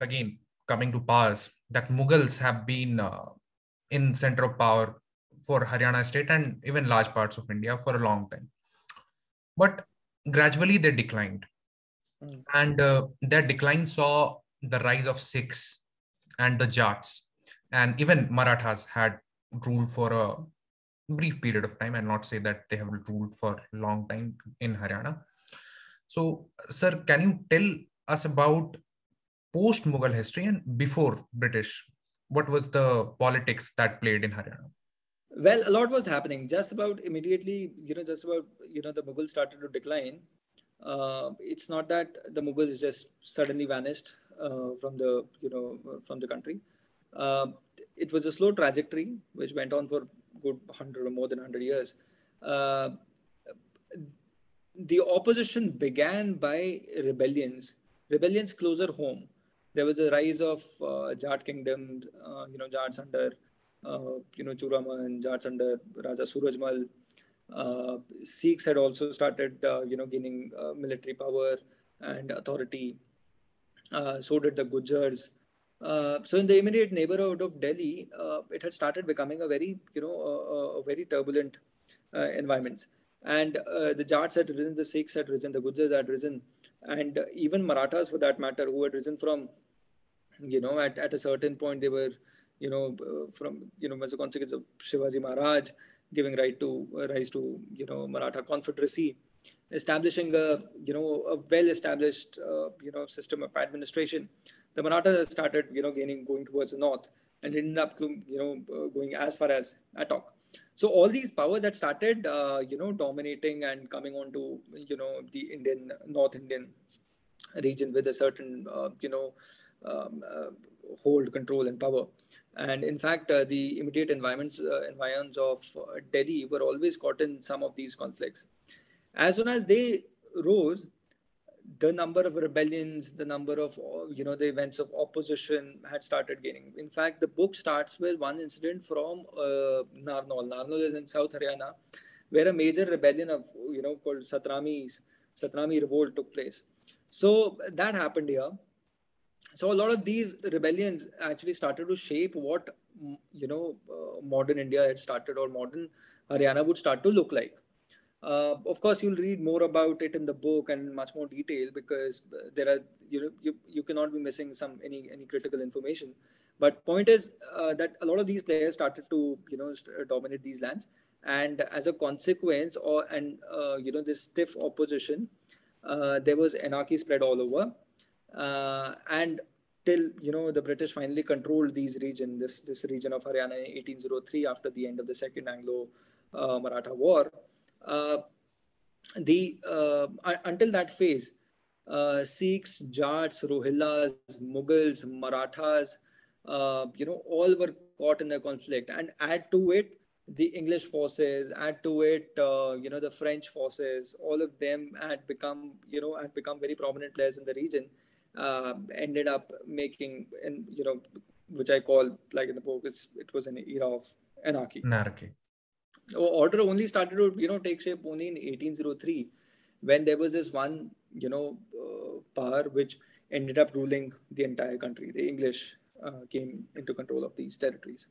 again coming to powers that Mughals have been uh, in center of power for Haryana state and even large parts of India for a long time. But gradually they declined. Mm. And uh, their decline saw the rise of Sikhs and the Jats. And even Marathas had ruled for a brief period of time and not say that they have ruled for a long time in Haryana. So, sir, can you tell us about post Mughal history and before British? What was the politics that played in Haryana? Well, a lot was happening. Just about immediately, you know, just about you know the Mughals started to decline. Uh, it's not that the Mughals just suddenly vanished uh, from the you know from the country. Uh, it was a slow trajectory which went on for good hundred or more than hundred years. Uh, the opposition began by rebellions, rebellions closer home. There was a rise of uh, Jat kingdom, uh, you know, Jats under, uh, you know, Churaman, Jats under Raja Surajmal. Uh, Sikhs had also started, uh, you know, gaining uh, military power and authority. so did the Gujars. so in the immediate neighborhood of Delhi, it had started becoming a very, you know, a, a very turbulent environment and uh, the Jats had risen, the Sikhs had risen, the Gujars had risen, and uh, even Marathas, for that matter, who had risen from, you know, at, at a certain point they were, you know, uh, from you know as a consequence of Shivaji Maharaj giving right to uh, rise to you know Maratha confederacy, establishing a you know a well-established uh, you know system of administration. The Marathas started you know gaining going towards the north and ended up to, you know uh, going as far as Attock so all these powers had started uh, you know dominating and coming onto you know the indian north indian region with a certain uh, you know um, uh, hold control and power and in fact uh, the immediate environments uh, environs of delhi were always caught in some of these conflicts as soon as they rose the number of rebellions, the number of you know the events of opposition had started gaining. In fact, the book starts with one incident from uh, Narnaul. Narnaul is in South Haryana, where a major rebellion of you know called Satnamis, Satnami revolt took place. So that happened here. So a lot of these rebellions actually started to shape what you know uh, modern India had started or modern Haryana would start to look like. Uh, of course, you'll read more about it in the book and much more detail because there are you know you, you cannot be missing some any any critical information. But point is uh, that a lot of these players started to you know uh, dominate these lands, and as a consequence, or and uh, you know this stiff opposition, uh, there was anarchy spread all over, uh, and till you know the British finally controlled these region this this region of Haryana in 1803 after the end of the Second Anglo Maratha War. Uh, the uh, until that phase, uh, Sikhs, Jats, Rohillas, Mughals, Marathas, you know, all were caught in the conflict. And add to it the English forces, add to it, you know, the French forces. All of them had become, you know, had become very prominent players in the region. Uh, ended up making and you know which i call like in the book it's it was an era of anarchy. Anarchy. Order only started to you know take shape only in 1803 when there was this one you know uh, power which ended up ruling the entire country. The english uh, came into control of these territories